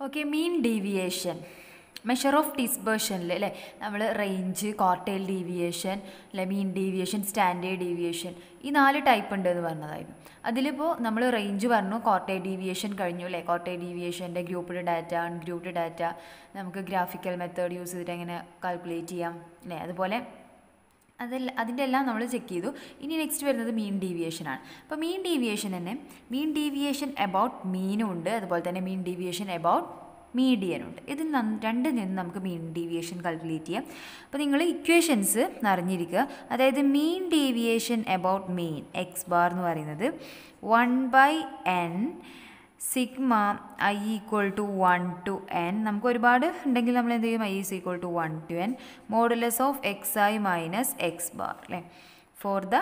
Okay mean deviation measure of ഡിസ്ബേഷനിൽ അല്ലേ നമ്മൾ range കോർട്ടേൽ deviation അല്ലെ മീൻ ഡീവിയേഷൻ സ്റ്റാൻഡേർഡ് ഡീവിയേഷൻ ഈ നാല് ടൈപ്പ് ഉണ്ട് എന്ന് പറഞ്ഞതായിരുന്നു. അതിലിപ്പോൾ നമ്മൾ റേഞ്ച് പറഞ്ഞു കോർട്ടേ ഡീവിയേഷൻ കഴിഞ്ഞു അല്ലേ കോർട്ടേ ഡീവിയേഷന്റെ ഗ്രൂപ്പ്ഡ് ഡാറ്റ അൺഗ്രൂപ്പ്ഡ് ഡാറ്റ നമുക്ക് ഗ്രാഫിക്കൽ മെത്തേഡ് യൂസ് ചെയ്തിട്ട് എങ്ങനെ കാൽക്കുലേറ്റ് ചെയ്യാം അല്ലേ അതുപോലെ അതിൽ അതിന്റെ എല്ലാം നമ്മൾ ചെക്ക് ചെയ്തു. ഇനി നെക്സ്റ്റ് വരുന്നത് മീൻ ഡീവിയേഷൻ ആണ്. അപ്പോൾ മീൻ ഡീവിയേഷൻ തന്നെ മീൻ ഡീവിയേഷൻ എബൌട്ട് മീനും ഉണ്ട്. അതുപോലെ തന്നെ മീൻ ഡീവിയേഷൻ എബൌട്ട് മീഡിയൻ ഉണ്ട്. ഇതിൽ രണ്ടിൽ നിന്ന് നമുക്ക് മീൻ ഡീവിയേഷൻ കാൽക്കുലേറ്റ് ചെയ്യാം. അപ്പോൾ നിങ്ങൾ ഇക്വേഷൻസ് അറിഞ്ഞിരിക്കുക. അതായത് mean deviation about mean X bar എന്ന് പറയുന്നത് one by N sigma I equal to one to N നമുക്ക് ഒരുപാട് ഉണ്ടെങ്കിൽ നമ്മൾ എന്ത് ചെയ്യും? I is equal to one to N modulus of X I minus X bar അല്ലേ ഫോർ ദ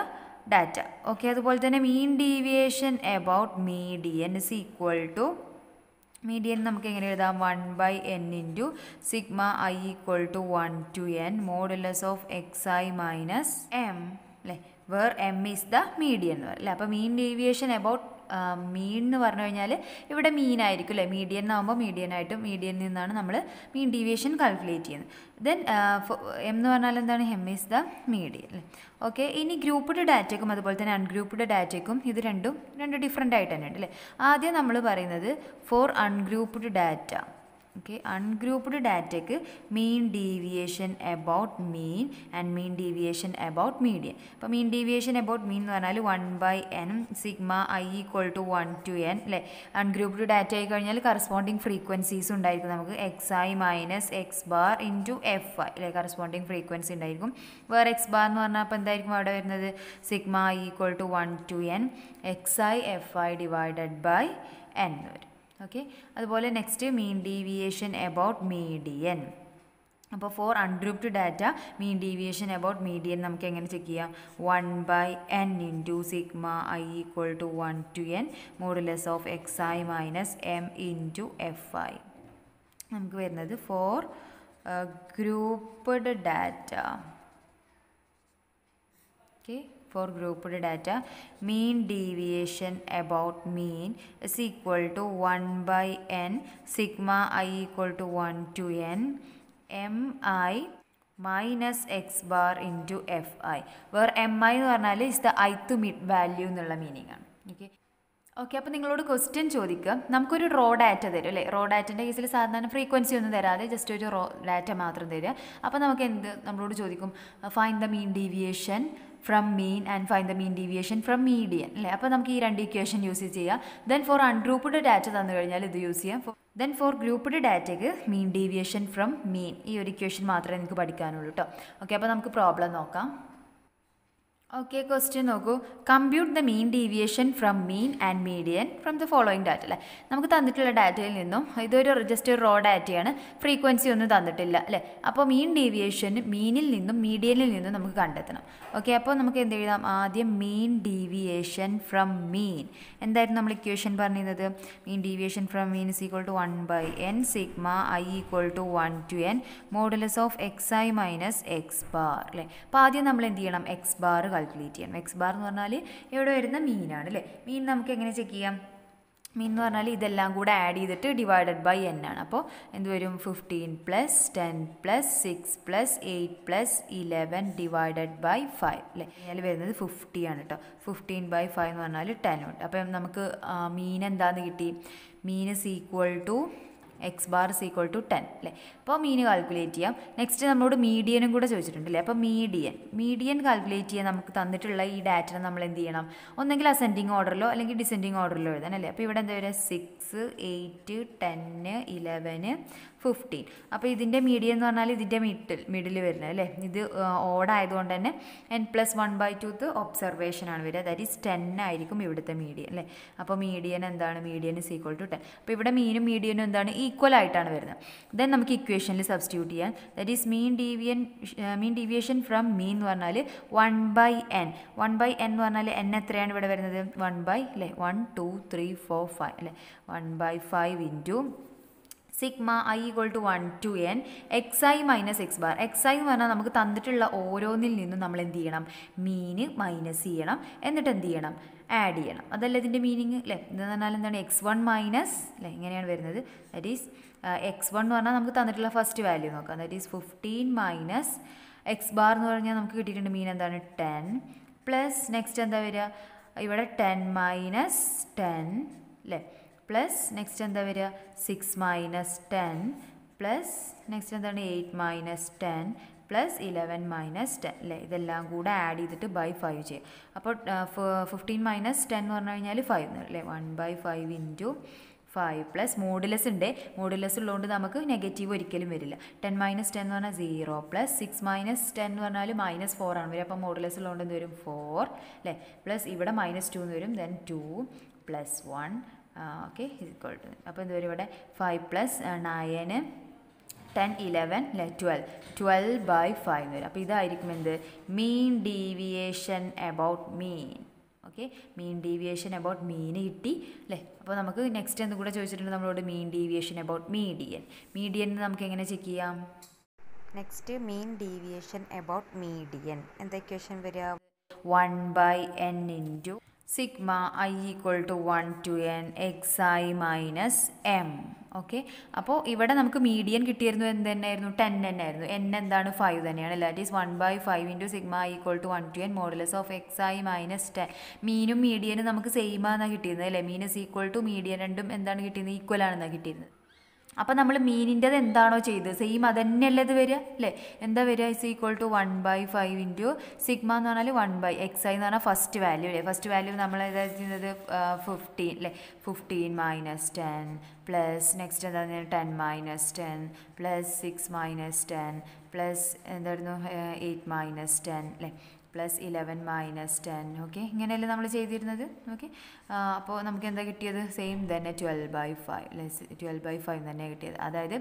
ഡാറ്റ ഓക്കെ അതുപോലെ തന്നെ mean deviation about median is equal to median നമുക്ക് എങ്ങനെ എഴുതാം? One by N into sigma I equal to one to N modulus of X I minus M അല്ലേ where M is the median എന്ന് പറയും അല്ലേ അപ്പോൾ മീൻ ഡീവിയേഷൻ എബൌട്ട് മീൻ എന്ന് പറഞ്ഞു കഴിഞ്ഞാൽ ഇവിടെ മീനായിരിക്കും അല്ലേ? മീഡിയൻ ആകുമ്പോൾ മീഡിയൻ ആയിട്ടും മീഡിയൻ നിന്നാണ് നമ്മൾ മീൻ ഡീവിയേഷൻ കാൽക്കുലേറ്റ് ചെയ്യുന്നത്. ദെൻ എം എന്ന് പറഞ്ഞാൽ എന്താണ്? ഹെം ഈസ് ദ മീഡിയൻ അല്ലേ? ഓക്കെ ഇനി ഗ്രൂപ്പ്ഡ് ഡാറ്റയ്ക്കും അതുപോലെ തന്നെ അൺഗ്രൂപ്പ്ഡ് ഡാറ്റയ്ക്കും ഇത് രണ്ടും രണ്ട് ഡിഫറെന്റ് ആയിട്ട് തന്നെ ഉണ്ട് അല്ലേ? ആദ്യം നമ്മൾ പറയുന്നത് for ungrouped data okay ungrouped ഡാറ്റയ്ക്ക് mean deviation about mean and mean deviation about median അപ്പോൾ മീൻ ഡീവിയേഷൻ എബൌട്ട് മീൻ എന്ന് പറഞ്ഞാൽ one by N sigma I equal to one to N അല്ലേ അൺഗ്രൂപ്പ്ഡ് ഡാറ്റ ആയി കഴിഞ്ഞാൽ കറസ്പോണ്ടിങ് ഫ്രീക്വൻസീസ് ഉണ്ടായിരിക്കും. നമുക്ക് X I minus X bar into F I അല്ലേ corresponding frequency ഉണ്ടായിരിക്കും. വേറെ എക്സ് ബാർ എന്ന് പറഞ്ഞാൽ അപ്പോൾ എന്തായിരിക്കും അവിടെ വരുന്നത്? Sigma I equal to one to N X I F I divided by N വരും. ഓക്കെ അതുപോലെ next mean deviation about median അപ്പോൾ for ungrouped data mean deviation about median നമുക്ക് എങ്ങനെ ചെക്ക് ചെയ്യാം? One by N into sigma I equal to one to N modulus of X I minus M into F I നമുക്ക് വരുന്നത് for grouped data okay? For grouped data mean deviation about mean is equal to 1 by n sigma i equal to 1 to n mi minus X bar into F I where M I എന്ന് പറഞ്ഞാൽ is the ith mid value എന്നുള്ള meaning ആണ് okay okay അപ്പോൾ നിങ്ങളോട് question ചോദിക്കുക നമുക്കൊരു raw data തരും അല്ലേ? റോ ഡാറ്റന്റെ കേസിൽ സാധാരണ ഫ്രീക്വൻസി ഒന്നും തരാതെ ജസ്റ്റ് ഒരു റോ ഡാറ്റ മാത്രം തരിക അപ്പോൾ നമുക്ക് എന്ത് നമ്മളോട് ചോദിക്കും? Find the mean deviation from mean and find the mean deviation from median അല്ലേ? അപ്പോൾ നമുക്ക് ഈ രണ്ട് ഇക്വേഷൻ യൂസ് ചെയ്യാം. ദെൻ ഫോർ അൺഗ്രൂപ്പ്ഡ് ഡാറ്റ തന്നു കഴിഞ്ഞാൽ ഇത് യൂസ് ചെയ്യാം. ദെൻ ഫോർ ഗ്രൂപ്പ്ഡ് ഡാറ്റയ്ക്ക് മീൻ ഡീവിയേഷൻ ഫ്രം മീൻ ഈ ഒരു ഇക്വേഷൻ മാത്രമേ നിങ്ങൾക്ക് പഠിക്കാനുള്ളൂ കേട്ടോ ഓക്കെ അപ്പോൾ നമുക്ക് പ്രോബ്ലം നോക്കാം. ഓക്കെ ക്വസ്റ്റ്യൻ നോക്കൂ. Compute the mean deviation from mean and median from the following data അല്ലേ നമുക്ക് തന്നിട്ടുള്ള ഡാറ്റയിൽ നിന്നും ഇതൊരു ജസ്റ്റ് റോ ഡാറ്റയാണ് ഫ്രീക്വൻസി ഒന്നും തന്നിട്ടില്ല അല്ലേ അപ്പോൾ മീൻ ഡീവിയേഷൻ മീനിൽ നിന്നും മീഡിയനിൽ നിന്നും നമുക്ക് കണ്ടെത്തണം. ഓക്കെ അപ്പോൾ നമുക്ക് എന്ത് എഴുതാം? ആദ്യം മീൻ ഡീവിയേഷൻ ഫ്രം മീൻ എന്തായിരുന്നു നമ്മൾ ഇക്വേഷൻ പറഞ്ഞിരുന്നത്? Mean deviation from mean is equal to one by N sigma I equal to one to N modulus of X I minus X bar അല്ലേ അപ്പോൾ ആദ്യം നമ്മൾ എന്ത് ചെയ്യണം? എക്സ് ബാർ കാൽക്കുലേറ്റ് ചെയ്യണം എക്സ് ബാർ എന്ന് പറഞ്ഞാൽ ഇവിടെ വരുന്ന മീനാണ് അല്ലേ? മീൻ നമുക്ക് എങ്ങനെ ചെക്ക് ചെയ്യാം? മീൻ എന്ന് പറഞ്ഞാൽ ഇതെല്ലാം കൂടെ ആഡ് ചെയ്തിട്ട് ഡിവൈഡഡ് ബൈ എൻ ആണ്. അപ്പോൾ എന്ത് വരും? Fifteen plus ten plus six plus eight plus eleven divided by five അല്ലേ? അതിൽ വരുന്നത് ഫിഫ്റ്റി ആണ് കേട്ടോ ഫിഫ്റ്റീൻ ബൈ ഫൈവ് എന്ന് പറഞ്ഞാൽ ടെൻ ഉണ്ട്. അപ്പം നമുക്ക് മീൻ എന്താണെന്ന് കിട്ടി? Mean is equal to X bar is equal to ten അല്ലേ അപ്പോൾ മീൻ കാൽക്കുലേറ്റ് ചെയ്യാം. നെക്സ്റ്റ് നമ്മളോട് മീഡിയനും കൂടെ ചോദിച്ചിട്ടുണ്ടല്ലേ? അപ്പോൾ മീഡിയൻ മീഡിയൻ കാൽക്കുലേറ്റ് ചെയ്യാൻ നമുക്ക് തന്നിട്ടുള്ള ഈ ഡാറ്റ നമ്മൾ എന്ത് ചെയ്യണം? ഒന്നെങ്കിൽ അസെൻഡിങ് ഓർഡറിലോ അല്ലെങ്കിൽ ഡിസെൻഡിങ് ഓർഡറിലോ എഴുതാൻ അല്ലേ? അപ്പോൾ ഇവിടെ എന്താ വരിക six eight ten eleven fifteen അപ്പോൾ ഇതിന്റെ മീഡിയൻ എന്ന് പറഞ്ഞാൽ ഇതിന്റെ മിഡിൽ മിഡിൽ വരുന്നത് അല്ലേ? ഇത് ഓഡ് ആയതുകൊണ്ട് തന്നെ N plus one by twoth observation ആണ് വരിക. ദാറ്റ് ഈസ് ടെൻ ആയിരിക്കും ഇവിടുത്തെ മീഡിയൻ അല്ലേ അപ്പോൾ മീഡിയൻ എന്താണ്? Median is equal to ten അപ്പോൾ ഇവിടെ മീനും മീഡിയനും എന്താണ്? ഈക്വൽ ആയിട്ടാണ് വരുന്നത്. ദെൻ നമുക്ക് ഇക്വേഷനിൽ സബ്സ്റ്റിറ്റ്യൂട്ട് ചെയ്യാൻ that is mean deviation mean deviation from mean എന്ന് പറഞ്ഞാൽ one by N one by N എന്ന് പറഞ്ഞാൽ എൻ എത്രയാണ് ഇവിടെ വരുന്നത്? വൺ ബൈ അല്ലേ? One two three four five അല്ലേ? One by five into sigma I equal to one to N X I minus X bar X I എന്ന് പറഞ്ഞാൽ നമുക്ക് തന്നിട്ടുള്ള ഓരോന്നിൽ നിന്നും നമ്മൾ എന്ത് ചെയ്യണം? മീന് മൈനസ് ചെയ്യണം. എന്നിട്ട് എന്ത് ചെയ്യണം? ആഡ് ചെയ്യണം. അതല്ല ഇതിന്റെ മീനിങ് അല്ലേ എന്ന് പറഞ്ഞാൽ എന്താണ്? എക്സ് വൺ മൈനസ് അല്ലേ ഇങ്ങനെയാണ് വരുന്നത്. ദറ്റ് ഈസ് എക്സ് വൺ എന്ന് പറഞ്ഞാൽ നമുക്ക് തന്നിട്ടുള്ള ഫസ്റ്റ് വാല്യൂ നോക്കാം. That is fifteen minus X bar എന്ന് പറഞ്ഞാൽ നമുക്ക് കിട്ടിയിട്ടുണ്ട് മീൻ എന്താണ്? ടെൻ പ്ലസ് നെക്സ്റ്റ് എന്താ വരിക? ഇവിടെ ടെൻ മൈനസ് ടെൻ അല്ലേ പ്ലസ് നെക്സ്റ്റ് എന്താ വരിക? Six minus ten plus next എന്താണ്? Eight minus ten plus eleven minus ten അല്ലേ ഇതെല്ലാം കൂടെ ആഡ് ചെയ്തിട്ട് ബൈ ഫൈവ് ചെയ്യുക അപ്പോൾ ഫിഫ്റ്റീൻ മൈനസ് ടെൻ എന്ന് പറഞ്ഞു കഴിഞ്ഞാൽ ഫൈവ് അല്ലേ one by five into five plus modulus ഉണ്ട് മോഡുലസ് ഉള്ളതുകൊണ്ട് നമുക്ക് നെഗറ്റീവ് ഒരിക്കലും വരില്ല. ടെൻ മൈനസ് ടെൻ എന്ന് പറഞ്ഞാൽ zero plus six minus ten എന്ന് പറഞ്ഞാൽ മൈനസ് ഫോർ ആണ് വരും അപ്പോൾ മോഡുലസ് ഉള്ളതുകൊണ്ട് എന്ത് വരും? ഫോർ അല്ലേ പ്ലസ് ഇവിടെ മൈനസ് ടു എന്ന് വരും. Then two plus one okay equal to അപ്പോൾ എന്തുവരും ഇവിടെ? Five plus nine ten eleven അല്ലെ ട്വൽവ് ട്വൽവ് ബൈ ഫൈവ് വരും. അപ്പോൾ ഇതായിരിക്കും എന്ത്? Mean deviation about mean okay mean deviation about mean കിട്ടി അല്ലേ? അപ്പോൾ നമുക്ക് നെക്സ്റ്റ് എന്തും കൂടെ ചോദിച്ചിട്ടുണ്ട് നമ്മളോട്? Mean deviation about median median നമുക്ക് എങ്ങനെ ചെക്ക് ചെയ്യാം? Next mean deviation about median എന്താ ഇക്വേഷൻ വരിക? One by N into sigma I equal to one to N X I minus M okay അപ്പോൾ ഇവിടെ നമുക്ക് മീഡിയൻ കിട്ടിയിരുന്നു എന്ത് തന്നെയായിരുന്നു ടെൻ തന്നെയായിരുന്നു എൻ എന്താണ്? ഫൈവ് തന്നെയാണ്. That is one by five into sigma I equal to one to N modulus of X I minus ten മീനും മീഡിയനും നമുക്ക് സെയിം ആണെന്നാണ് കിട്ടിയിരുന്നത് അല്ലേ? മീനസ് ഈക്വൾ ടു മീഡിയൻ രണ്ടും എന്താണ് കിട്ടിയിരുന്നത്? ഈക്വൽ ആണെന്നാണ് കിട്ടിയിരുന്നത്. അപ്പോൾ നമ്മൾ മീനിന്റെത് എന്താണോ ചെയ്തത് സെയിം അത് തന്നെയല്ലേ ഇത് വരിക? അല്ലേ? എന്താ വരിക? Is equal to one by five into sigma എന്ന് പറഞ്ഞാൽ വൺ ബൈ എക്സ് ഐ എന്ന് പറഞ്ഞാൽ ഫസ്റ്റ് വാല്യൂ അല്ലേ? ഫസ്റ്റ് വാല്യൂ നമ്മൾ ഏതാ ചെയ്യുന്നത്? ഫിഫ്റ്റീൻ അല്ലേ? Fifteen minus ten plus next എന്താ ten minus ten plus six minus ten plus എന്തായിരുന്നു? എയ്റ്റ് മൈനസ് ടെൻ അല്ലേ? Plus eleven minus ten okay ഇങ്ങനെയല്ലേ നമ്മൾ ചെയ്തിരുന്നത് ഓക്കെ അപ്പോൾ നമുക്ക് എന്താ കിട്ടിയത്? സെയിം തന്നെ twelve by five less twelve by five തന്നെ കിട്ടിയത്. അതായത്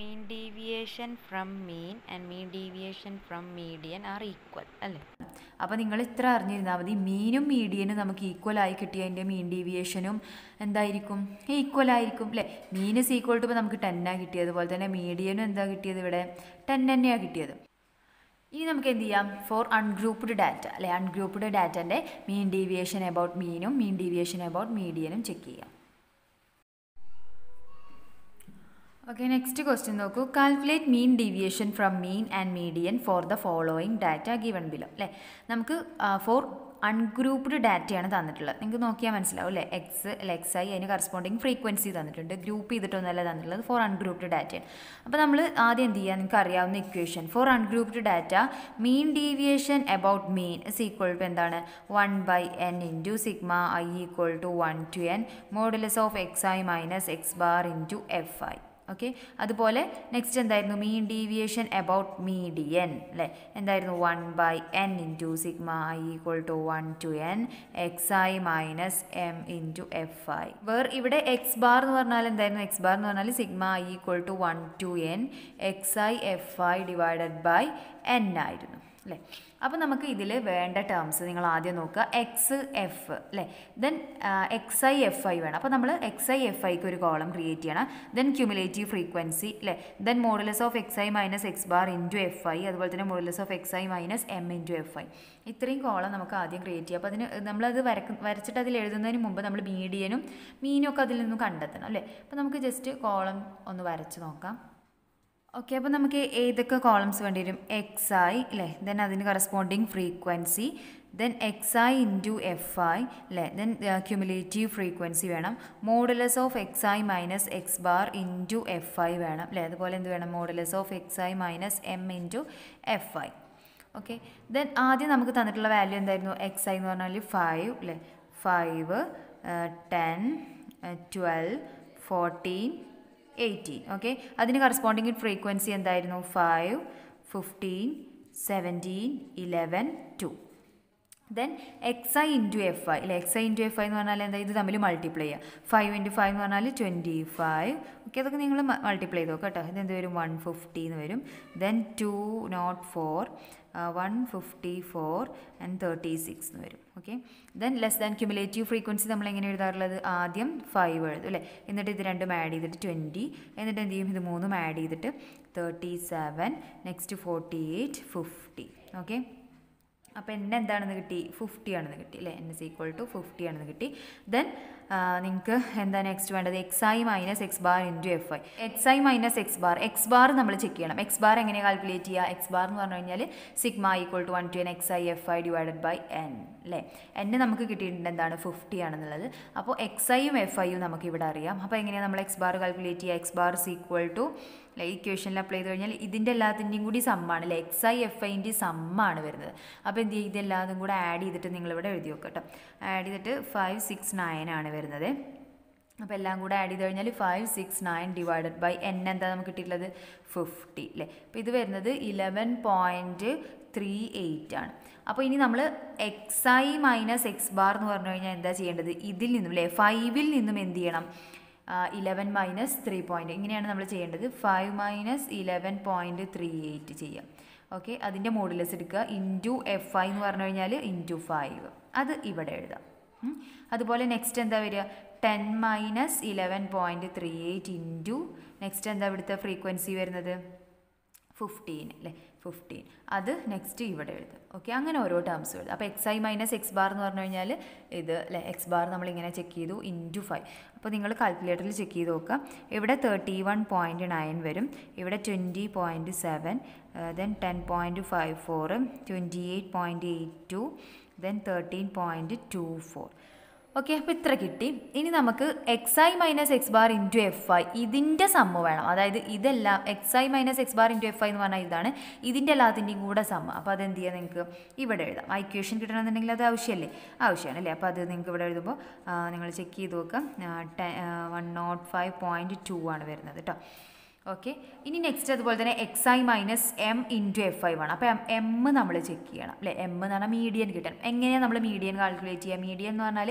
mean deviation from mean and mean deviation from median are equal അല്ലേ? അപ്പോൾ നിങ്ങൾ ഇത്ര അറിഞ്ഞിരുന്നാൽ മതി. മീനും മീഡിയനും നമുക്ക് ഈക്വൽ ആയി കിട്ടിയതിന്റെ മീൻ ഡീവിയേഷനും എന്തായിരിക്കും? ഈക്വൽ ആയിരിക്കും അല്ലേ മീനസ് ഈക്വൽ ടു നമുക്ക് ടെന്നാണ് കിട്ടിയത് അതുപോലെ തന്നെ മീഡിയനും എന്താ കിട്ടിയത് ഇവിടെ? ടെൻ തന്നെയാണ് കിട്ടിയത്. ഇനി നമുക്ക് എന്ത് ചെയ്യാം? ഫോർ അൺഗ്രൂപ്പ്ഡ് ഡാറ്റ അല്ലെ? അൺഗ്രൂപ്പ്ഡ് ഡാറ്റന്റെ മീൻ ഡീവിയേഷൻ എബൌട്ട് മീനും മീൻ ഡീവിയേഷൻ എബൌട്ട് മീഡിയനും ചെക്ക് ചെയ്യാം. ഓക്കെ നെക്സ്റ്റ് ക്വസ്റ്റ്യൻ നോക്കൂ. Calculate mean deviation from mean and median for the following data given below അല്ലേ? നമുക്ക് ഫോർ അൺഗ്രൂപ്പ്ഡ് ഡാറ്റയാണ് തന്നിട്ടുള്ളത്. നിങ്ങൾക്ക് നോക്കിയാൽ മനസ്സിലാവും അല്ലേ? എക്സ് അല്ലെ എക്സ് ഐ അതിന് കറസ്പോണ്ടിങ് ഫ്രീക്വൻസി തന്നിട്ടുണ്ട്. ഗ്രൂപ്പ് ചെയ്തിട്ടൊന്നുമല്ല തന്നിട്ടുള്ളത്. ഫോർ അൺഗ്രൂപ്പ്ഡ് ഡാറ്റയാണ് അപ്പോൾ നമ്മൾ ആദ്യം എന്ത് ചെയ്യുക? നിങ്ങൾക്ക് അറിയാവുന്ന equation for ungrouped data mean deviation about mean is equal to എന്താണ്? One by N into sigma I equal to one to N modulus of X I minus X bar into F I okay അതുപോലെ next എന്തായിരുന്നു? Mean deviation about median അല്ലേ എന്തായിരുന്നു? One by N into sigma I equal to one to N X I minus M into F I where ഇവിടെ X bar എന്ന് പറഞ്ഞാൽ എന്തായിരുന്നു? X bar എന്ന് പറഞ്ഞാൽ sigma I equal to one to N X I F I divided by N ആയിരുന്നു. അല്ലേ അപ്പോൾ നമുക്ക് ഇതിൽ വേണ്ട ടേംസ് നിങ്ങൾ ആദ്യം നോക്കുക. എക്സ് എഫ് അല്ലേ then X I F I വേണം. അപ്പോൾ നമ്മൾ എക്സ് ഐ എഫ് ഐക്ക് ഒരു കോളം ക്രിയേറ്റ് ചെയ്യണം. ദെൻ ക്യുമുലേറ്റീവ് ഫ്രീക്വൻസി അല്ലേ then modulus of X I minus X bar into F I അതുപോലെ തന്നെ modulus of X I minus M into F I ഇത്രയും കോളം നമുക്ക് ആദ്യം ക്രിയേറ്റ് ചെയ്യാം. അപ്പോൾ അതിന് നമ്മളത് വരക്ക് വരച്ചിട്ട് അതിൽ എഴുതുന്നതിന് മുമ്പ് നമ്മൾ മീഡിയനും മീനും ഒക്കെ അതിൽ നിന്നും കണ്ടെത്തണം അല്ലേ അപ്പോൾ നമുക്ക് ജസ്റ്റ് കോളം ഒന്ന് വരച്ച് നോക്കാം. ഓക്കെ അപ്പോൾ നമുക്ക് ഏതൊക്കെ കോളംസ് വേണ്ടി വരും എക്സ് ഐ അല്ലേ ദെൻ അതിന് corresponding frequency then X I into F I അല്ലേ ദെൻ ക്യുമുലേറ്റീവ് ഫ്രീക്വൻസി വേണം. Modulus of X I minus X bar into F I വേണം അല്ലേ അതുപോലെ എന്ത് വേണം? Modulus of X I minus M into F I okay then ആദ്യം നമുക്ക് തന്നിട്ടുള്ള വാല്യൂ എന്തായിരുന്നു? എക്സ് ഐ എന്ന് പറഞ്ഞാൽ ഫൈവ് അല്ലേ five ten twelve fourteen eighteen okay അതിന് കറസ്പോണ്ടിങ് ഫ്രീക്വൻസി എന്തായിരുന്നു? Five fifteen seventeen eleven two then X I into F I അല്ലെ X I into F I എന്ന് പറഞ്ഞാൽ എന്താ? ഇത് തമ്മിൽ മൾട്ടിപ്ലൈ ചെയ്യുക ഫൈവ് ഇന്റു ഫൈവ് എന്ന് പറഞ്ഞാൽ ട്വന്റി ഫൈവ് ഓക്കെ അതൊക്കെ നിങ്ങൾ മൾട്ടിപ്ലൈ ചെയ്തോ കേട്ടോ. ഇതെന്ത് വരും? വൺ ഫിഫ്റ്റി എന്ന് വരും. Then two naught four one fifty four and thirty six എന്ന് വരും. Okay then less than cumulative frequency നമ്മൾ എങ്ങനെ എഴുതാറുള്ളത്? ആദ്യം ഫൈവ് എഴുതും അല്ലേ? എന്നിട്ട് ഇത് രണ്ടും ആഡ് ചെയ്തിട്ട് ട്വന്റി എന്നിട്ട് എന്ത് ചെയ്യും? ഇത് മൂന്നും ആഡ് ചെയ്തിട്ട് thirty seven next forty eight fifty okay അപ്പോൾ എൻ എന്താണെന്ന് കിട്ടി? ഫിഫ്റ്റി ആണെന്ന് കിട്ടി അല്ലേ? N is equal to fifty ആണെന്ന് കിട്ടി. ദെൻ നിങ്ങൾക്ക് എന്താ നെക്സ്റ്റ് വേണ്ടത്? X i minus x bar into f i x i minus x bar x bar നമ്മൾ ചെക്ക് ചെയ്യണം. എക്സ് ബാർ എങ്ങനെ കാൽക്കുലേറ്റ് ചെയ്യുക എക്സ് ബാർ എന്ന് പറഞ്ഞു കഴിഞ്ഞാൽ sigma equal to one to n x i f i divided by n അല്ലേ? N നമുക്ക് കിട്ടിയിട്ടുണ്ട് എന്താണ്? ഫിഫ്റ്റി ആണെന്നുള്ളത്. അപ്പോൾ എക്സ് ഐയും എഫ് ഐയും നമുക്ക് ഇവിടെ അറിയാം. അപ്പോൾ എങ്ങനെയാണ് നമ്മൾ എക്സ് ബാർ കാൽക്കുലേറ്റ് ചെയ്യുക x bar is equal to അല്ലെ ഇക്വേഷനിൽ അപ്ലൈ ചെയ്ത് കഴിഞ്ഞാൽ ഇതിന്റെ എല്ലാത്തിന്റെയും കൂടി സമ്മാണ് അല്ലേ എക്സ് ഐ എഫ് ഐന്റെ സമ്മാണ് വരുന്നത്. അപ്പോൾ എന്ത് ചെയ്യും? ഇതെല്ലാതും കൂടെ ആഡ് ചെയ്തിട്ട് നിങ്ങളിവിടെ എഴുതി വെക്കുക കേട്ടോ ആഡ് ചെയ്തിട്ട് ഫൈവ് സിക്സ് നയൻ ആണ് വരുന്നത്. അപ്പോൾ എല്ലാം കൂടെ ആഡ് ചെയ്ത് കഴിഞ്ഞാൽ five six nine divided by n എന്താ നമുക്ക് കിട്ടിയിട്ടുള്ളത്? ഫിഫ്റ്റി അല്ലേ അപ്പോൾ ഇത് വരുന്നത് ഇലവൻ പോയിന്റ് ത്രീ എയ്റ്റ് ആണ്. അപ്പോൾ ഇനി നമ്മൾ x i minus x bar എന്ന് പറഞ്ഞു കഴിഞ്ഞാൽ എന്താ ചെയ്യേണ്ടത്? ഇതിൽ നിന്നും അല്ലേ ഫൈവിൽ നിന്നും എന്ത് ചെയ്യണം? ഇലവൻ മൈനസ് ത്രീ പോയിന്റ് ഇങ്ങനെയാണ് നമ്മൾ ചെയ്യേണ്ടത്. Five minus eleven point three eight ചെയ്യാം ഓക്കെ അതിന്റെ മോഡുലസ് എടുക്കുക. ഇന്റു എഫ് ഐ എന്ന് പറഞ്ഞു കഴിഞ്ഞാൽ ഇന്റു ഫൈവ് അത് ഇവിടെ എഴുതാം. അതുപോലെ നെക്സ്റ്റ് എന്താ വരിക? Ten minus eleven point three eight into next എന്താ ഇവിടുത്തെ ഫ്രീക്വൻസി വരുന്നത്? ഫിഫ്റ്റീൻ അല്ലേ? ഫിഫ്റ്റീൻ അത് നെക്സ്റ്റ് ഇവിടെ എഴുതും. ഓക്കെ അങ്ങനെ ഓരോ ടേംസ് എഴുതും. അപ്പോൾ x i minus x bar എന്ന് പറഞ്ഞു കഴിഞ്ഞാൽ ഇത് അല്ലേ? എക്സ് ബാർ നമ്മളിങ്ങനെ ചെക്ക് ചെയ്തു ഇന്റു ഫൈവ് അപ്പോൾ നിങ്ങൾ കാൽക്കുലേറ്ററിൽ ചെക്ക് ചെയ്ത് നോക്കുക. ഇവിടെ തേർട്ടി വൺ പോയിന്റ് നയൻ വരും. ഇവിടെ twenty point seven then ten point five four twenty eight point eight two then thirteen point two four okay അപ്പോൾ ഇത്ര കിട്ടി. ഇനി നമുക്ക് x i minus x bar into f i ഇതിന്റെ sum വേണം. അതായത് ഇതെല്ലാം x i minus x bar into f i എന്ന് പറഞ്ഞാൽ ഇതാണ്. ഇതിന്റെ എല്ലാത്തിന്റെയും കൂടെ സമ്മ അപ്പോൾ അതെന്ത് ചെയ്യുക നിങ്ങൾക്ക്? ഇവിടെ എഴുതാം. ആ ഇക്വേഷൻ കിട്ടണമെന്നുണ്ടെങ്കിൽ അത് ആവശ്യമല്ലേ ആവശ്യമാണ് അല്ലേ അപ്പോൾ അത് നിങ്ങൾക്ക് ഇവിടെ എഴുതുമ്പോൾ നിങ്ങൾ ചെക്ക് ചെയ്ത് നോക്കാം one naught five point two ആണ് വരുന്നത് കേട്ടോ ഓക്കെ ഇനി നെക്സ്റ്റ് അതുപോലെ തന്നെ x i minus m into f i വേണം. അപ്പോൾ എം നമ്മൾ ചെക്ക് ചെയ്യണം. അല്ലേ? എം എന്ന് പറഞ്ഞാൽ മീഡിയൻ കിട്ടണം. എങ്ങനെയാണ് നമ്മൾ മീഡിയൻ കാൽക്കുലേറ്റ് ചെയ്യുക? മീഡിയൻ എന്ന് പറഞ്ഞാൽ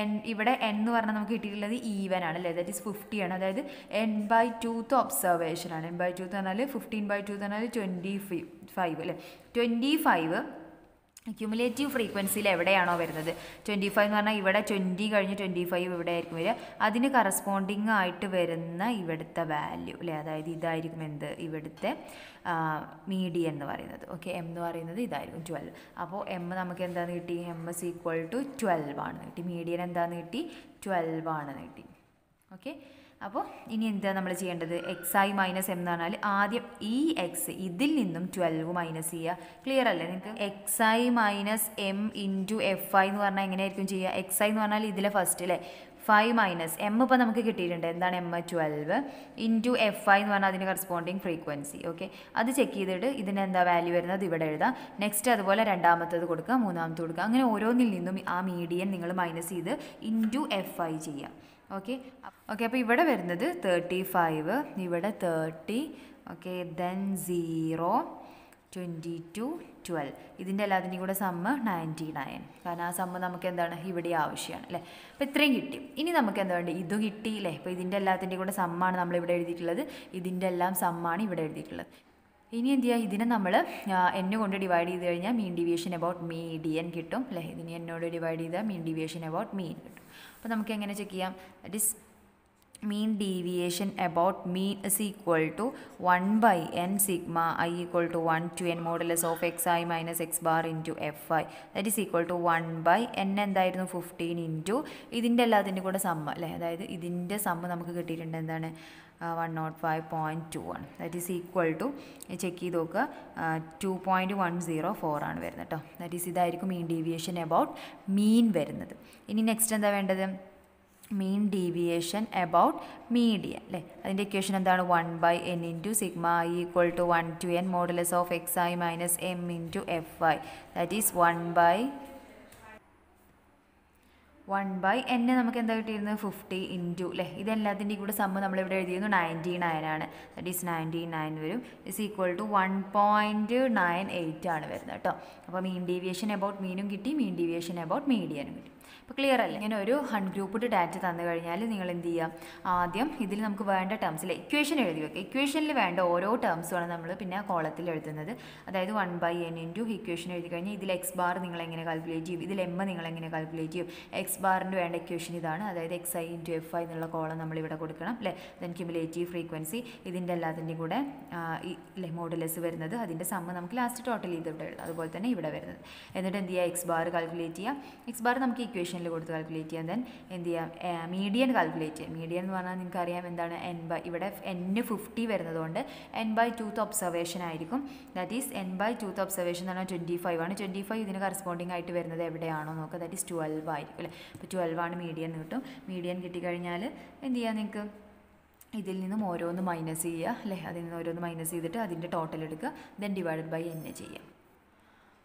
എൻ ഇവിടെ എൻ എന്ന് പറഞ്ഞാൽ നമുക്ക് കിട്ടിയിട്ടുള്ളത് ഈവൻ ആണ് അല്ലേ? ദാറ്റ് ഇസ് ഫിഫ്റ്റി ആണ്. അതായത് എൻ ബൈ ടൂത്ത് ഒബ്സർവേഷൻ ആണ്. എൻ ബൈ ടൂത്ത് പറഞ്ഞാൽ ഫിഫ്റ്റീൻ ബൈ ടൂത്ത് പറഞ്ഞാൽ ട്വന്റി ഫൈവ് അല്ലേ? ട്വന്റി ഫൈവ് ക്യുമുലേറ്റീവ് ഫ്രീക്വൻസിയിൽ എവിടെയാണോ വരുന്നത്? ട്വന്റി ഫൈവ് എന്ന് പറഞ്ഞാൽ ഇവിടെ ട്വന്റി കഴിഞ്ഞ് ട്വന്റി ഫൈവ് ഇവിടെ ആയിരിക്കും വരിക. അതിന് കറസ്പോണ്ടിങ് ആയിട്ട് വരുന്ന ഇവിടുത്തെ വാല്യൂ അല്ലേ അതായത് ഇതായിരിക്കും എന്ത്? ഇവിടുത്തെ മീഡിയ എന്ന് പറയുന്നത്. ഓക്കെ എം എന്ന് പറയുന്നത് ഇതായിരിക്കും ട്വൽവ് അപ്പോൾ എം നമുക്ക് എന്താണ് കിട്ടി m is equal to twelve ആണ്. കിട്ടി മീഡിയൻ എന്താണെന്ന് കിട്ടി ട്വൽവ് ആണ് കിട്ടി ഓക്കെ അപ്പോൾ ഇനി എന്താ നമ്മൾ ചെയ്യേണ്ടത്? എക്സ് ഐ മൈനസ് എം എന്ന് പറഞ്ഞാൽ ആദ്യം ഈ എക്സ് ഇതിൽ നിന്നും ട്വൽവ് മൈനസ് ചെയ്യുക. ക്ലിയർ അല്ലേ നിങ്ങൾക്ക് x i minus m into f i എന്ന് പറഞ്ഞാൽ എങ്ങനെയായിരിക്കും ചെയ്യുക? എക്സ് ഐ എന്ന് പറഞ്ഞാൽ ഇതിലെ ഫസ്റ്റ് അല്ലേ ഫൈവ് മൈനസ് എം ഇപ്പോൾ നമുക്ക് കിട്ടിയിട്ടുണ്ട്. എന്താണ് m twelve into f i എന്ന് പറഞ്ഞാൽ അതിന് കറസ്പോണ്ടിങ് ഫ്രീക്വൻസി ഓക്കെ അത് ചെക്ക് ചെയ്തിട്ട് ഇതിന് എന്താ വാല്യൂ വരുന്നത്? ഇവിടെ എഴുതാം. നെക്സ്റ്റ് അതുപോലെ രണ്ടാമത്തത് കൊടുക്കുക. മൂന്നാമത്തെ കൊടുക്കുക. അങ്ങനെ ഓരോന്നിൽ നിന്നും ആ മീഡിയൻ നിങ്ങൾ മൈനസ് ചെയ്ത് ഇന്റു എഫ് ഐ ചെയ്യാം ഓക്കെ ഓക്കെ അപ്പോൾ ഇവിടെ വരുന്നത് തേർട്ടി ഫൈവ് ഇവിടെ thirty okay then zero twenty two twelve ഇതിന്റെ എല്ലാത്തിന്റെയും കൂടെ സമ്മ് നയന്റി നയൻ കാരണം ആ സമ്മ് നമുക്ക് എന്താണ്? ഇവിടെ ആവശ്യമാണ് അല്ലേ? അപ്പോൾ ഇത്രയും കിട്ടി. ഇനി നമുക്ക് എന്താ വേണ്ടത്? ഇത് കിട്ടി അല്ലേ? ഇപ്പോൾ ഇതിന്റെ എല്ലാത്തിന്റെയും കൂടെ സമ്മാണ് നമ്മൾ ഇവിടെ എഴുതിയിട്ടുള്ളത്. ഇതിന്റെ എല്ലാം സമ്മാണ് ഇവിടെ എഴുതിയിട്ടുള്ളത്. ഇനി എന്ത് ചെയ്യുക ഇതിനെ നമ്മൾ എന്നെ കൊണ്ട് ഡിവൈഡ് ചെയ്ത് കഴിഞ്ഞാൽ മീൻ ഡിവിയേഷൻ അബൌട്ട് മീഡിയൻ കിട്ടും അല്ലേ? ഇതിനെ എന്നോട് ഡിവൈഡ് ചെയ്താൽ മീൻ ഡിവിയേഷൻ അബൌട്ട് മീൻ കിട്ടും. അപ്പോൾ നമുക്ക് എങ്ങനെ ചെക്ക് ചെയ്യാം? That is mean deviation about mean is equal to one by n sigma i equal to one to n modulus of x i minus x bar into f i that is equal to one by n എന്തായിരുന്നു? Fifteen into ഇതിന്റെ എല്ലാത്തിന്റെ കൂടെ സമ്മ അല്ലേ? അതായത് ഇതിന്റെ സമ്മ നമുക്ക് കിട്ടിയിട്ടുണ്ട് എന്താണ്? One naught five point two ആണ് that is equal to check ചെയ്ത് നോക്കുക two point one zero four ആണ് വരുന്നത് കേട്ടോ ദാറ്റ് ഈസ് ഇതായിരിക്കും മീൻ ഡീവിയേഷൻ അബൌട്ട് മീൻ വരുന്നത്. ഇനി നെക്സ്റ്റ് എന്താ വേണ്ടത്? മീൻ ഡീവിയേഷൻ അബൌട്ട് മീഡിയൻ അല്ലേ അതിന്റെ ഇക്വേഷൻ എന്താണ്? One by n into sigma i equal to one to n modulus of x i minus m into f i that is one by one by എന്നെ നമുക്ക് എന്താ കിട്ടിയിരുന്നത്? Fifty into അല്ലേ ഇതെല്ലാത്തിന്റെയും കൂടെ sum നമ്മളിവിടെ എഴുതിയിരുന്നു നയന്റി നയൻ ആണ്. That is ninety nine വരും. Is equal to one point nine eight ആണ് വരുന്നത് കേട്ടോ. അപ്പോൾ മീൻ ഡീവിയേഷൻ അബൌട്ട് മീനും കിട്ടി. മീൻ ഡീവിയേഷൻ അബൌട്ട് മീഡിയനും കിട്ടി. അപ്പോൾ ക്ലിയർ അല്ലേ? ഇങ്ങനെ ഒരു ഹൺ അൺഗ്രൂപ്പ്ഡ് ഡാറ്റ തന്നു കഴിഞ്ഞാൽ നിങ്ങൾ എന്ത് ചെയ്യുക ആദ്യം ഇതിൽ നമുക്ക് വേണ്ട ടേംസിൽ ഇക്വേഷൻ എഴുതി വെക്കുക ഇക്വേഷനിൽ വേണ്ട ഓരോ ടേംസുമാണ് നമ്മൾ പിന്നെ കോളത്തിൽ എഴുതുന്നത്. അതായത് one by n into equation എഴുതി കഴിഞ്ഞാൽ ഇതിൽ എക്സ് ബാർ നിങ്ങൾ എങ്ങനെ കാൽക്കുലേറ്റ് ചെയ്യും? ഇതിൽ എം നിങ്ങൾ എങ്ങനെ കാൽക്കുലേറ്റ് ചെയ്യും? എക്സ് ബാറിന്റെ വേണ്ട ഇക്വേഷൻ ഇതാണ്. അതായത് x i into f i എന്നുള്ള കോളം നമ്മൾ ഇവിടെ കൊടുക്കണം അല്ലേ? ദെൻ ക്യുമുലേറ്റീവ് ഫ്രീക്വൻസി ഇതിന്റെ എല്ലാത്തിന്റെയും കൂടെ അല്ലേ മോഡുലസ് വരുന്നത്. അതിന്റെ സമ്മ നമുക്ക് ലാസ്റ്റ് ടോട്ടൽ ചെയ്ത് ഇവിടെ അതുപോലെ തന്നെ ഇവിടെ വരുന്നത്. എന്നിട്ട് എന്ത് ചെയ്യുക എക്സ് ബാർ കാൽക്കുലേറ്റ് ചെയ്യുക എക്സ് ബാർ നമുക്ക് ഇക്വേഷനിൽ കൊടുത്ത് കാൽക്കുലേറ്റ് ചെയ്യാം. ദെൻ എന്ത് ചെയ്യാം? മീഡിയൻ കാൽക്കുലേറ്റ് ചെയ്യാം. മീഡിയൻ എന്ന് പറഞ്ഞാൽ നിങ്ങൾക്ക് അറിയാം എന്താണ്? എൻ ബൈ ഇവിടെ എന്ന് ഫിഫ്റ്റി വരുന്നതുകൊണ്ട് എൻ ബൈ ടൂത്ത് ഒബ്സർവേഷൻ ആയിരിക്കും. That is n by twoth observation എന്ന് പറഞ്ഞാൽ ട്വന്റി ഫൈവ് ആണ്. ട്വന്റി ഫൈവ് ഇതിന് കറസ്പോണ്ടിങ് ആയിട്ട് വരുന്നത് എവിടെയാണോ നോക്കുക. ദാറ്റ് ഈസ് ട്വൽവ് ആയിരിക്കും അല്ലേ? അപ്പോൾ ട്വൽവ് ആണ് മീഡിയൻ കിട്ടും. മീഡിയൻ കിട്ടിക്കഴിഞ്ഞാൽ എന്ത് ചെയ്യാം നിങ്ങൾക്ക്? ഇതിൽ നിന്നും ഓരോന്ന് മൈനസ് ചെയ്യുക അല്ലേ? അതിൽ നിന്ന് ഓരോന്ന് മൈനസ് ചെയ്തിട്ട് അതിന്റെ ടോട്ടൽ എടുക്കുക. ദെൻ ഡിവൈഡഡ് ബൈ എന്നെ ചെയ്യാം.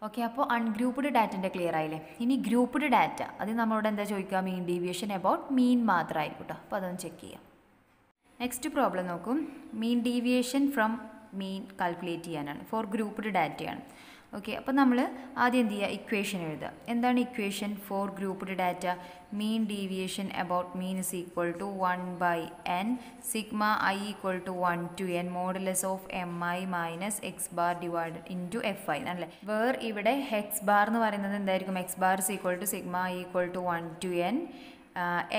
ഓക്കെ അപ്പോൾ അൺഗ്രൂപ്പ്ഡ് ഡാറ്റന്റെ ക്ലിയർ ആയില്ലേ? ഇനി ഗ്രൂപ്പ്ഡ് ഡാറ്റ അത് നമ്മളോട് എന്താ ചോദിക്കുക? മീൻ ഡീവിയേഷൻ അബൌട്ട് മീൻ മാത്രമായിരിക്കും കേട്ടോ അപ്പോൾ അതൊന്ന് ചെക്ക് ചെയ്യാം. നെക്സ്റ്റ് പ്രോബ്ലം നോക്കും. Mean deviation from mean calculate ചെയ്യാനാണ്. ഫോർ ഗ്രൂപ്പ്ഡ് ഡാറ്റയാണ് ഓക്കെ അപ്പോൾ നമ്മൾ ആദ്യം എന്ത് ചെയ്യുക? ഇക്വേഷൻ എഴുതുക. എന്താണ് equation for grouped data mean deviation about mean is equal to one by n sigma i equal to one to n modulus of m i minus x bar divide into f i ആണല്ലേ where ഇവിടെ X bar എന്ന് പറയുന്നത് എന്തായിരിക്കും? X bar is equal to sigma i equal to one to N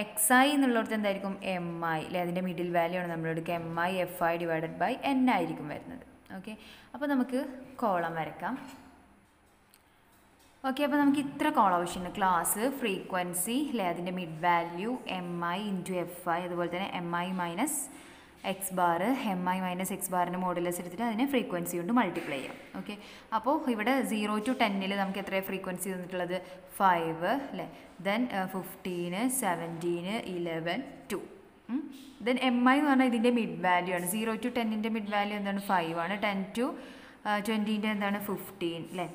X I എന്നുള്ളിടത്ത് എന്തായിരിക്കും? M I അല്ലെ? അതിന്റെ middle value ആണ് നമ്മളെടുക്കുക M I f i divided by n ആയിരിക്കും വരുന്നത്. ഓക്കെ അപ്പോൾ നമുക്ക് കോളം വരക്കാം ഓക്കെ അപ്പോൾ നമുക്ക് ഇത്ര കോൾ ആവശ്യമുണ്ട്. ക്ലാസ് ഫ്രീക്വൻസി അല്ലേ അതിന്റെ mid value m i into f i അതുപോലെ തന്നെ m i minus x bar m i minus x ബാറിന്റെ മോഡലസ് എടുത്തിട്ട് അതിനെ ഫ്രീക്വൻസി കൊണ്ട് മൾട്ടിപ്ലൈ ചെയ്യാം. ഓക്കെ അപ്പോൾ ഇവിടെ സീറോ ടു ടെന്നിൽ നമുക്ക് എത്ര ഫ്രീക്വൻസി തന്നിട്ടുള്ളത്? ഫൈവ് അല്ലേ then fifteen seventeen eleven two then m i എന്ന് പറഞ്ഞാൽ ഇതിന്റെ മിഡ് വാല്യൂ ആണ്. സീറോ ടു ടെന്നിന്റെ മിഡ് വാല്യൂ എന്താണ്? ഫൈവ് ആണ്. ടെൻ ടു ട്വന്റീന്റെ എന്താണ്? ഫിഫ്റ്റീൻ അല്ലേ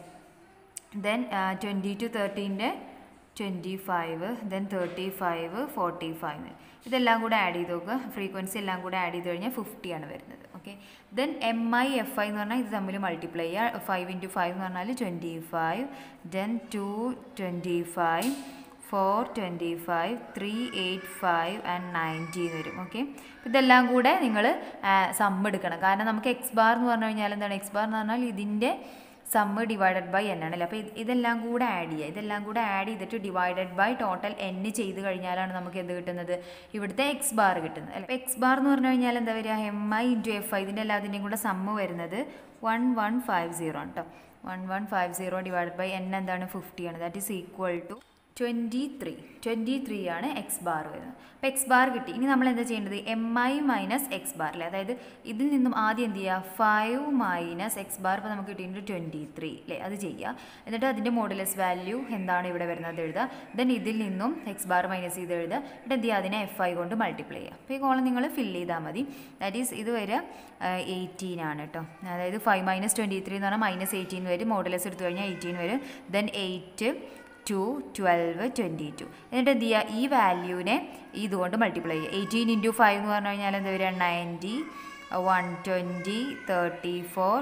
then twenty two തേർട്ടീന്റെ twenty five then thirty five forty five ഇതെല്ലാം കൂടെ ആഡ് ചെയ്ത് നോക്കുക ഫ്രീക്വൻസി എല്ലാം കൂടെ ആഡ് ചെയ്ത് കഴിഞ്ഞാൽ ഫിഫ്റ്റി ആണ് വരുന്നത്. Okay then m i f i എന്ന് പറഞ്ഞാൽ ഇത് തമ്മിൽ മൾട്ടിപ്ലൈ ചെയ്യുക ഫൈവ് ഇന്റു ഫൈവ് എന്ന് പറഞ്ഞാൽ twenty five then two twenty five four twenty five three eight five and nineteen വരും ഓക്കെ ഇതെല്ലാം കൂടെ നിങ്ങൾ സം എടുക്കണം. കാരണം നമുക്ക് എക്സ് ബാർ എന്ന് പറഞ്ഞു കഴിഞ്ഞാൽ എന്താണ്? എക്സ് ബാർ എന്ന് പറഞ്ഞാൽ ഇതിന്റെ സമ്മ് ഡിവൈഡഡ് ബൈ എൻ ആണല്ലേ? അപ്പോൾ ഇതെല്ലാം കൂടെ ആഡ് ചെയ്യുക. ഇതെല്ലാം കൂടെ ആഡ് ചെയ്തിട്ട് ഡിവൈഡഡ് ബൈ ടോട്ടൽ എൻ ചെയ്ത് കഴിഞ്ഞാലാണ് നമുക്ക് എന്ത് കിട്ടുന്നത്? ഇവിടുത്തെ എക്സ് ബാർ കിട്ടുന്നത്. അല്ലേ? എക്സ് ബാർ എന്ന് പറഞ്ഞു കഴിഞ്ഞാൽ എന്താ വരിക? M i into f i ഇതിന്റെ എല്ലാത്തിന്റെയും കൂടെ സമ്മ് വരുന്നത് വൺ വൺ ഫൈവ് സീറോ ആണ് കേട്ടോ one one five zero divided by n എന്താണ്? ഫിഫ്റ്റി ആണ്. That is equal to twenty three twenty three ആണ് എക്സ് ബാർ വരുന്നത്. അപ്പോൾ എക്സ് ബാർ കിട്ടി. ഇനി നമ്മൾ എന്താ ചെയ്യേണ്ടത്? M i minus x bar അല്ലേ അതായത് ഇതിൽ നിന്നും ആദ്യം എന്ത് ചെയ്യുക? ഫൈവ് മൈനസ് എക്സ് ബാർ ഇപ്പോൾ നമുക്ക് കിട്ടിയിട്ടുണ്ട് ട്വന്റി ത്രീ അല്ലേ അത് ചെയ്യുക. എന്നിട്ട് അതിന്റെ മോഡലസ് വാല്യൂ എന്താണ് ഇവിടെ വരുന്നത് എഴുതുക. ദെൻ ഇതിൽ നിന്നും എക്സ് ബാർ മൈനസ് ചെയ്ത് എഴുതുക. എന്നിട്ട് എന്ത് ചെയ്യുക? അതിനെ എഫ് ഐ കൊണ്ട് മൾട്ടിപ്ലൈ ചെയ്യുക. അപ്പോൾ ഈ കോളം നിങ്ങൾ ഫില്ല് ചെയ്താൽ മതി. ദാറ്റ് ഈസ് ഇതുവരെ എയ്റ്റീൻ ആണ് കേട്ടോ. അതായത് ഫൈവ് മൈനസ് ട്വന്റി ത്രീ എന്ന് പറഞ്ഞാൽ മൈനസ് എയ്റ്റീൻ വരും. മോഡലസ് എടുത്തു കഴിഞ്ഞാൽ എയ്റ്റീൻ വരും. Then eight two twelve twenty two എന്നിട്ട് എന്ത് ചെയ്യുക? ഈ വാല്യൂവിനെ ഇതുകൊണ്ട് മൾട്ടിപ്ലൈ ചെയ്യുക. എയ്റ്റീൻ ഇന്റു ഫൈവ് എന്ന് പറഞ്ഞു കഴിഞ്ഞാൽ എന്താ വരിക? Ninety one twenty thirty four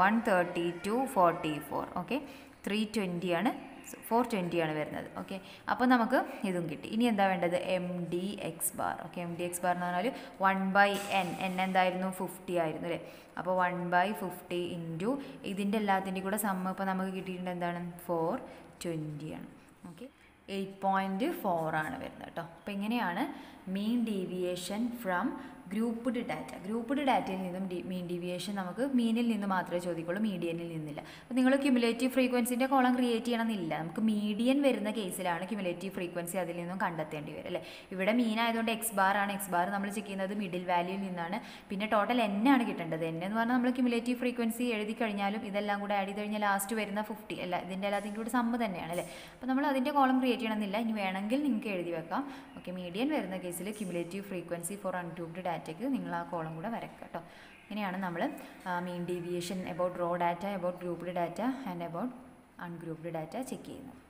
one thirty two forty four okay three twenty ആണ് ഫോർ ട്വന്റി ആണ് വരുന്നത്. ഓക്കെ അപ്പോൾ നമുക്ക് ഇതും കിട്ടി. ഇനി എന്താ വേണ്ടത്? M D x bar okay M D x bar എന്ന് പറഞ്ഞാൽ വൺ ബൈ എൻ എൻ എന്തായിരുന്നു? ഫിഫ്റ്റി ആയിരുന്നു അല്ലേ? അപ്പോൾ വൺ ബൈ ഫിഫ്റ്റി ഇന്റു ഇതിന്റെ എല്ലാത്തിന്റെയും കൂടെ സമ്മ ഇപ്പോൾ നമുക്ക് കിട്ടിയിട്ടുണ്ട് എന്താണ്? ഫോർ ട്വന്റി ആണ്. ഓക്കെ എയ്റ്റ് പോയിന്റ് ഫോർ ആണ് വരുന്നത് കേട്ടോ അപ്പോൾ എങ്ങനെയാണ്? Mean deviation from grouped data. Grouped ഡാറ്റയിൽ നിന്നും മീൻ ഡീവിയേഷൻ നമുക്ക് മീനിൽ നിന്ന് മാത്രമേ ചോദിക്കുള്ളൂ മീഡിയനിൽ നിന്നില്ല. അപ്പോൾ നിങ്ങൾ ക്യുമുലേറ്റീവ് ഫ്രീക്വൻസിന്റെ കോളം ക്രിയേറ്റ് ചെയ്യണമെന്നില്ല. നമുക്ക് മീഡിയൻ വരുന്ന കേസിലാണ് ക്യുമുലേറ്റീവ് ഫ്രീക്വൻസി അതിൽ നിന്നും കണ്ടെത്തേണ്ടി വരും അല്ലേ? ഇവിടെ മീൻ ആയതുകൊണ്ട് എക്സ് ബാർ ആണ്. എക്സ് ബാർ നമ്മൾ ചെക്ക് ചെയ്യുന്നത് മിഡിൽ വാല്യൂയിൽ നിന്നാണ്. പിന്നെ ടോട്ടൽ എൻ ആണ് കിട്ടേണ്ടത്. എൻ എന്ന് പറഞ്ഞാൽ നമ്മൾ ക്യുമുലേറ്റീവ് ഫ്രീക്വൻസി എഴുതി കഴിഞ്ഞാലും ഇതെല്ലാം കൂടെ ആഡ് ചെയ്ത് കഴിഞ്ഞാൽ ലാസ്റ്റ് വരുന്ന ഫിഫ്റ്റി അല്ല ഇതിന്റെ എല്ലാത്തിന്റെ കൂടെ സമ്മ തന്നെയാണ് അല്ലേ? അപ്പോൾ നമ്മൾ അതിന്റെ കോളം ക്രിയേറ്റ് ചെയ്യണമെന്നില്ല. ഇനി വേണമെങ്കിൽ നിങ്ങൾക്ക് എഴുതി വെക്കാം. ഓക്കെ മീഡിയൻ വരുന്ന കേസിൽ ക്യുമുലേറ്റീവ് ഫ്രീക്വൻസി ഫോർ അൺട്യൂബ്ഡ് ഡാറ്റയ്ക്ക് നിങ്ങൾ ആ കോളം കൂടെ വരക്കുക കേട്ടോ. ഇങ്ങനെയാണ് നമ്മൾ mean deviation about raw data about grouped data and about ungrouped data check ചെയ്യുന്നത്.